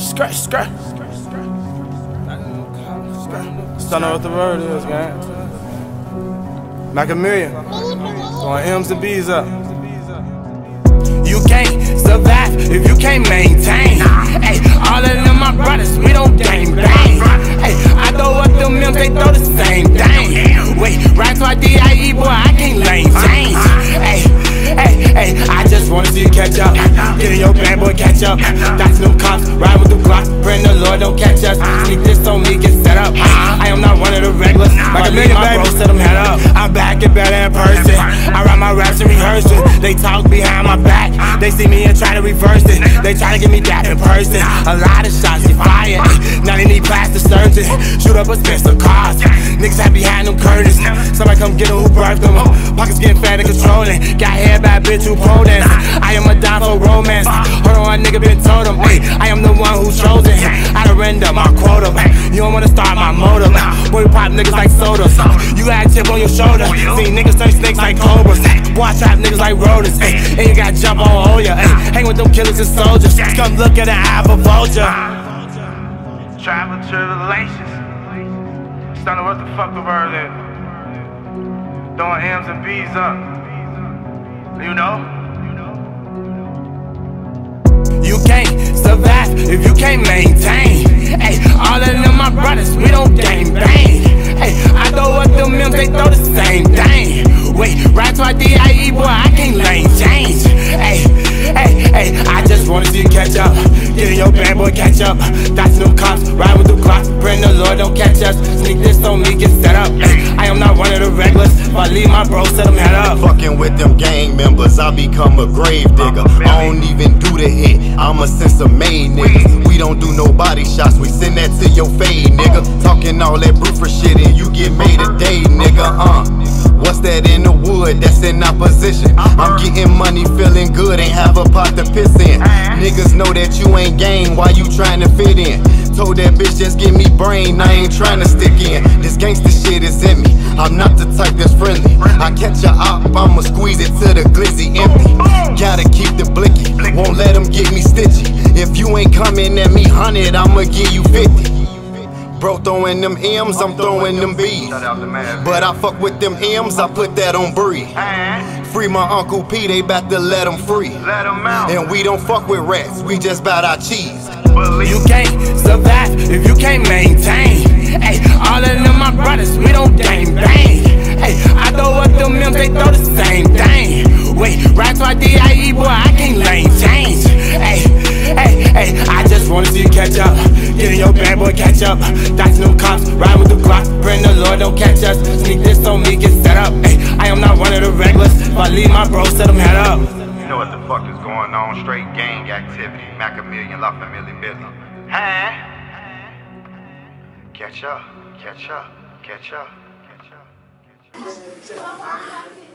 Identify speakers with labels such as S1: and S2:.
S1: scratch, scratch. Don't know what the word is, man. Maximilian. Going M's and B's up. You can't survive if you can't maintain. Hey, all of them my brothers, we don't gang bang. Hey, I throw just wanna see you catch up. Get in your bad boy, catch up. That's new cops, ride with the Glock. Pray the Lord don't catch us. Sneak this on me, get set up. I am not one of the regulars. Like a million, my bro, set them head up. I'm back and better in person. I write my raps and rehearse it. They talk behind my back. They see me and try to reverse it. They try to get me back in person. A lot of shots get fired. Now they need plastic surgeon. Shoot up a expensive cars. Niggas have behind them curtains. Somebody come get them who birthed them. Pockets getting fat and controlling. Got who pole dance. I am a dime for romance. Hold on, nigga been told. Hey, I am the one who's chosen. I done render my quota. You don't wanna start my motor. Boy, pop niggas like sodas. You got a tip on your shoulder. See niggas turn snakes like cobras. I trap niggas like rodents. And you gotta jump on all ya. Hang with them killers and soldiers. Come look at the eye of a vulture.
S2: Travel tribulations. Don't know what the fuck word is. Throwing M's and B's up. You know?
S1: You can't survive if you can't maintain. Hey, all of them my brothers, we don't gang bang. Hey, I throw up them M's, they throw the same thing. Wait, right to our DIE, boy, I can't lane change. Hey, hey, hey, I just wanna see you catch up. Get in your bad boy, catch up. That's new cops, ride with the Glocks. Pray the Lord don't catch us. Sneak this on me, get set up. I am not one of the regulars. If I leave my bro, set them head up.
S3: Fucking with them gang members, I become a grave digger. I don't even do the hit, I'm a sense of made niggas. We don't do no body shots, we send that to your fade, nigga. Talking all that brute for shit and you get made a day, nigga, uh. What's that in the wood that's in opposition? I'm getting money, feeling good, ain't have a pot to piss in. Niggas know that you ain't gang, why you trying to fit in? Told that bitch just give me brain, I ain't trying to stick in. This gangster shit is in me, I'm not the type that's friendly. I catch a op, I'ma squeeze it till the glizzy empty. Gotta keep the blicky, won't let them get me stitchy. If you ain't coming at me 100, I'ma give you 50. Bro throwing them M's, I'm throwing them B's. But I fuck with them M's, I put that on Bree. Free my Uncle P, they bout to let him free.
S2: Let them out.
S3: And we don't fuck with rats, we just bout our cheese.
S1: You can't survive if you can't maintain. Hey, all of them my brothers, we don't gang bang. Hey, I throw up them M's, they throw the same thing. Wait, right to DIE, boy, I can't lane change. Hey, hey, hey, I just wanna see you catch up. Get in your bad boy, catch up. That's new cops, ride
S2: what the fuck is going on? Straight gang activity. Mac AMillion, La Familia, Billy. Huh? Catch up, catch up, catch up, catch up.